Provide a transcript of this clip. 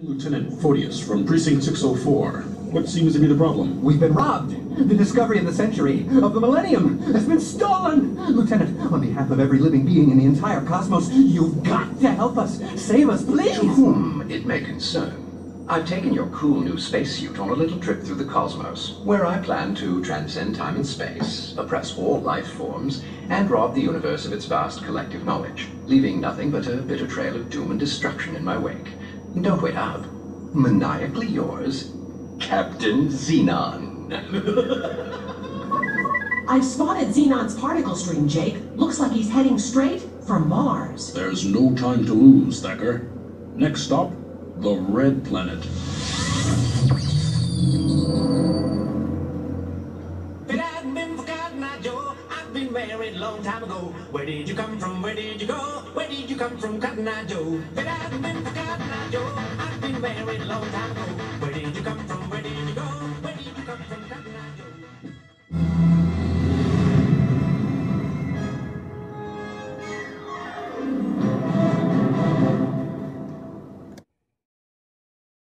Lieutenant Photius from Precinct 604. What seems to be the problem? We've been robbed. The discovery of the century, of the millennium, has been stolen. Lieutenant, on behalf of every living being in the entire cosmos, you've got to help us. Save us, please. To whom it may concern, I've taken your cool new spacesuit on a little trip through the cosmos, where I plan to transcend time and space, oppress all life forms, and rob the universe of its vast collective knowledge, leaving nothing but a bitter trail of doom and destruction in my wake. Don't wait up. Maniacally yours, Captain Xenon. I've spotted Xenon's particle stream, Jake. Looks like he's heading straight for Mars. There's no time to lose, Thacker. Next stop, the Red Planet. If it hadn't been for Cotton Eye Joe, I'd been married a long time ago. Where did you come from? Where did you go? Where did you come from, Cotton Eye Joe? If it hadn't been for Cotton